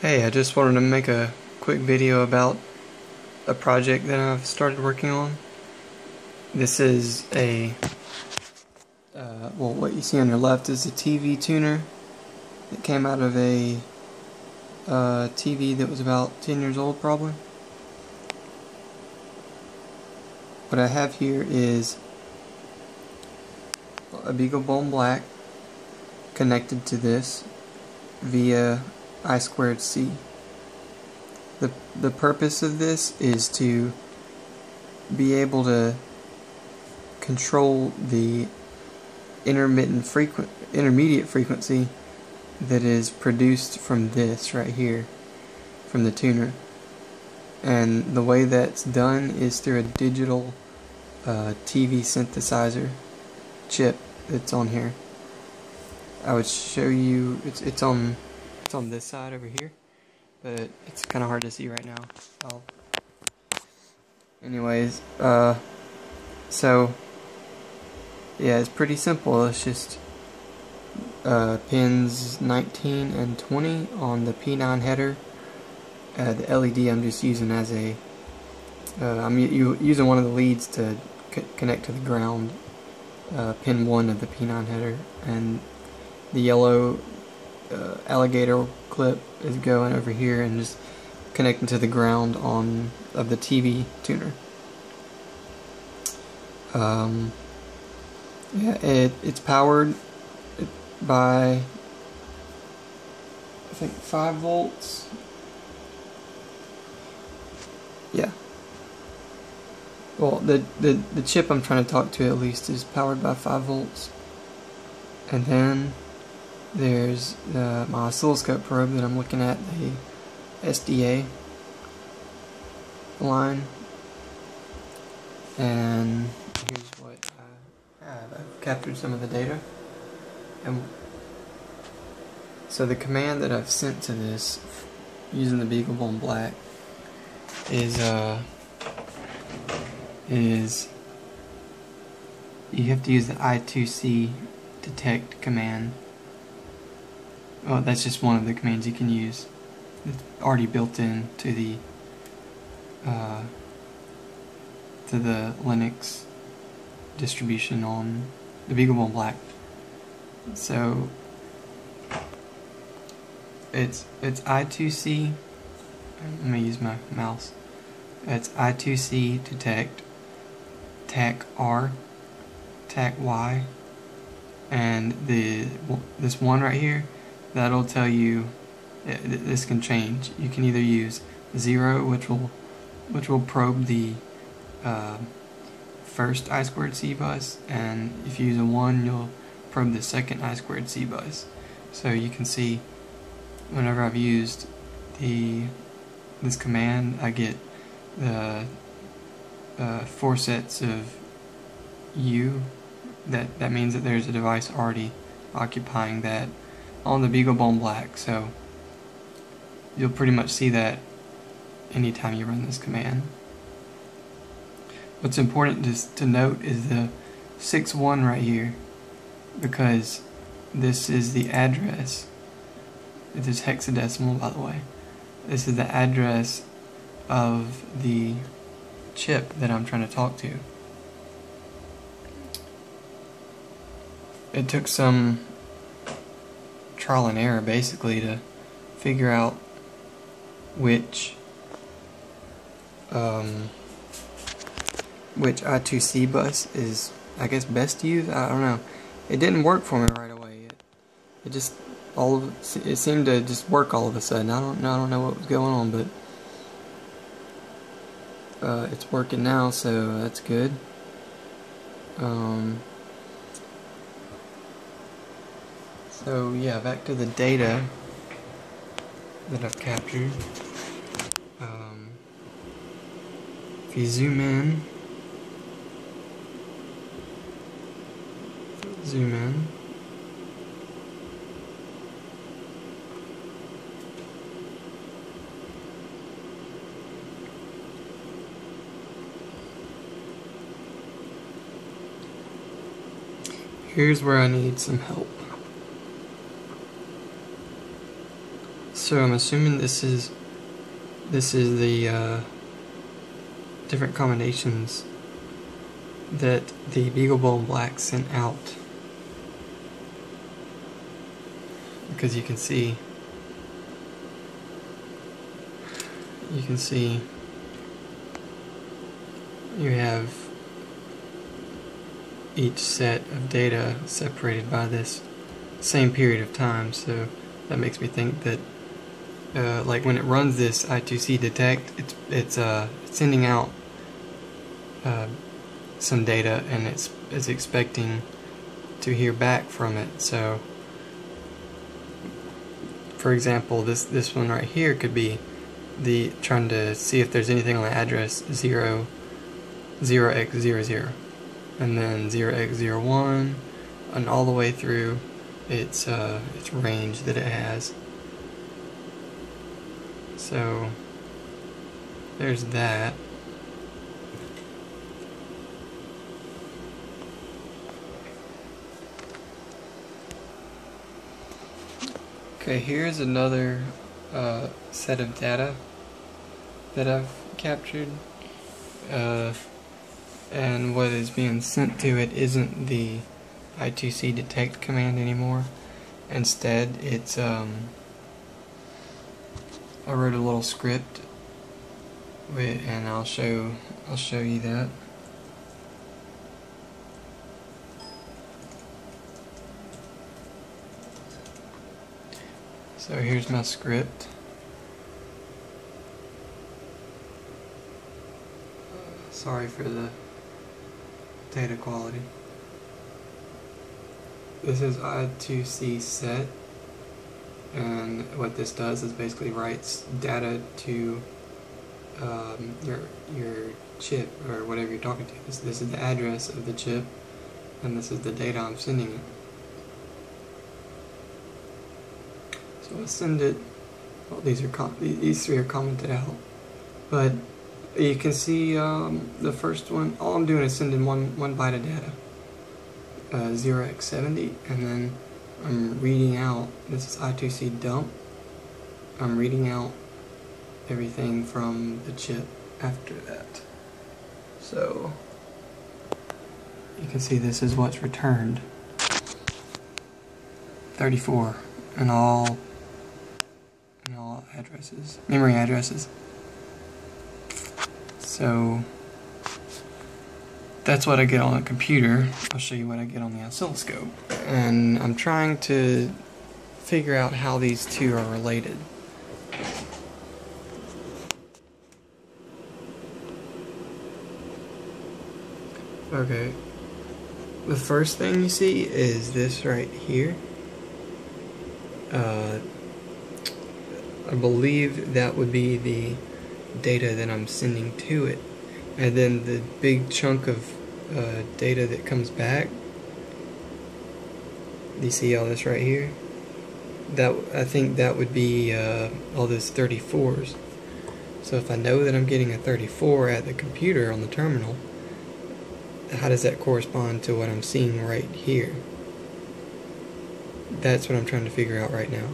Hey, I just wanted to make a quick video about a project that I've started working on. This is a, uh, well, what you see on your left is a TV tuner that came out of a uh, TV that was about 10 years old, probably. What I have here is a BeagleBone Black connected to this via I squared C. The, the purpose of this is to be able to control the intermittent frequent intermediate frequency that is produced from this right here from the tuner and the way that's done is through a digital uh, TV synthesizer chip that's on here I would show you it's it's on it's on this side over here, but it's kind of hard to see right now. Anyways, uh, so yeah, it's pretty simple. It's just uh, pins 19 and 20 on the P9 header. Uh, the LED I'm just using as a uh, I'm using one of the leads to connect to the ground. Uh, pin 1 of the P9 header and the yellow uh, alligator clip is going over here and just connecting to the ground on of the TV tuner. Um, yeah, it it's powered by I think five volts. Yeah. Well, the, the the chip I'm trying to talk to at least is powered by five volts, and then there's my oscilloscope probe that I'm looking at, the SDA line. And here's what I have. I've captured some of the data. And so the command that I've sent to this using the BeagleBone Black is uh is you have to use the I2C detect command Oh, that's just one of the commands you can use. It's already built in to the uh, to the Linux distribution on the BeagleBone Black. So it's it's I2C. Let me use my mouse. It's I2C detect TAC R, TAC Y, and the this one right here that'll tell you this can change. You can either use zero, which will which will probe the uh, first I squared C bus, and if you use a one, you'll probe the second I squared C bus. So you can see whenever I've used the this command, I get the uh, four sets of U. That that means that there's a device already occupying that on the BeagleBone Black, so you'll pretty much see that anytime you run this command. What's important to, to note is the 6.1 right here, because this is the address. It is hexadecimal, by the way. This is the address of the chip that I'm trying to talk to. It took some trial and error basically to figure out which um, which I2C bus is I guess best to use. I don't know. It didn't work for me right away. It, it just all of, it seemed to just work all of a sudden. I don't know. I don't know what was going on, but uh, it's working now, so that's good. Um, So yeah, back to the data that I've captured. Um, if you zoom in, zoom in. Here's where I need some help. So I'm assuming this is this is the uh, different combinations that the BeagleBone Black sent out. Because you can see you can see you have each set of data separated by this same period of time. So that makes me think that uh, like when it runs this I2C detect it's it's uh, sending out uh, some data and it's, it's expecting to hear back from it. So for example this this one right here could be the trying to see if there's anything on the address 0 0x00 and then 0x01 and all the way through its uh, its range that it has so there's that Okay, here's another uh, set of data that I've captured. Uh, and what is being sent to it isn't the I2C detect command anymore. Instead, it's, um, I wrote a little script with, and I'll show, I'll show you that. So here's my script. Sorry for the data quality. This is I2C set and what this does is basically writes data to um, your your chip or whatever you're talking to. This, this is the address of the chip and this is the data I'm sending it. So I'll send it, well these are these three are commented out, but you can see um, the first one, all I'm doing is sending one, one byte of data, uh, 0x70, and then I'm reading out, this is I2C dump, I'm reading out everything from the chip after that. So, you can see this is what's returned. 34 and all and all addresses, memory addresses. So that's what I get on a computer. I'll show you what I get on the oscilloscope. And I'm trying to figure out how these two are related. Okay. The first thing you see is this right here. Uh, I believe that would be the data that I'm sending to it. And then the big chunk of uh, data that comes back, you see all this right here? That I think that would be uh, all those 34s. So if I know that I'm getting a 34 at the computer on the terminal, how does that correspond to what I'm seeing right here? That's what I'm trying to figure out right now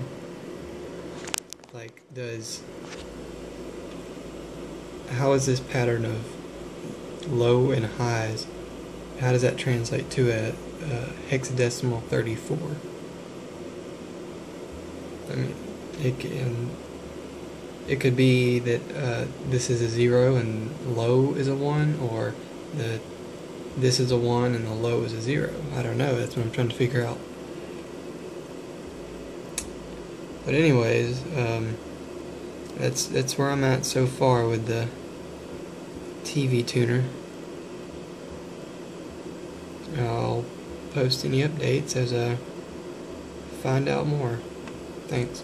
like does how is this pattern of low and highs how does that translate to a, a hexadecimal 34 I mean it can it could be that uh, this is a zero and low is a one or the this is a one and the low is a zero. I don't know. That's what I'm trying to figure out. But anyways, um, that's that's where I'm at so far with the TV tuner. I'll post any updates as I find out more. Thanks.